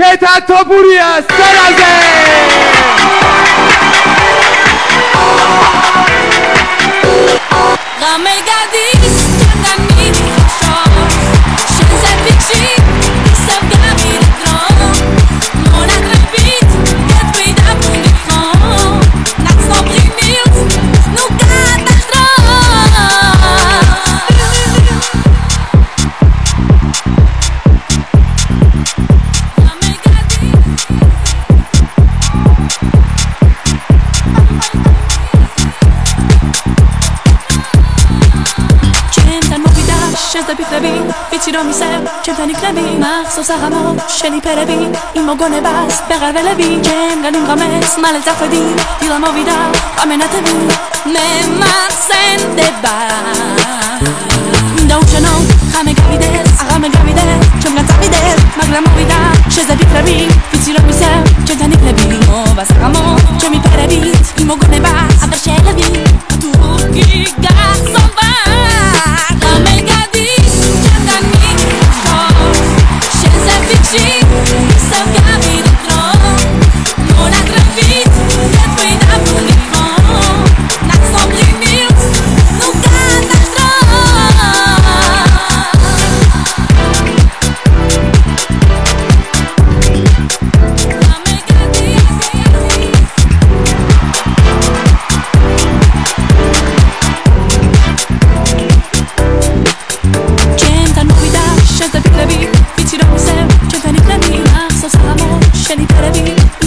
که تتا پوری است برزه ფიქრები ვიცი რომ ისე ჩემთან იქნები. მახსოვს აღამო შენი ფერები იმ მოგონებას ვეღარ ველები ჩემგან იმღამეს მალე წახვედი. დილა მოვიდა ამენათები მე მახსენდება მინდა უჩვენო ხამე გავიდეს აღამე გავიდეს ჩემგან წავიდეს მაგრამ მოვიდა შენზე ფიქრები ვიცი რომ ისე ჩემთან იქნები. მოვას აღამო ჩემი ფერები იმ მოგონებას აღარ შეიძლება თუ კი გახსოვა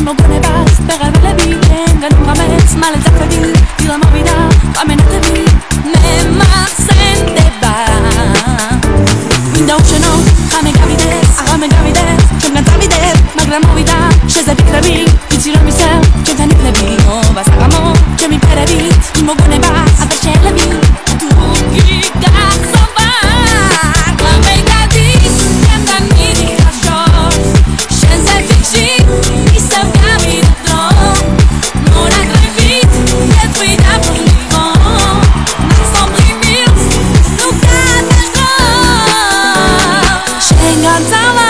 mogone vas pegarme la vi Venga, nunca més mal ens ha ferit I la mòbida va menar de mi Anem a Sendeba Winda u xenó, ame gravidez, ame gravidez. Som cantar mi det, magra mòbida, xes de pic de mi Fins i no mi seu, que tenic de mi No vas a gamó, que mi per evit I mogone vas a deixar la vi 长了。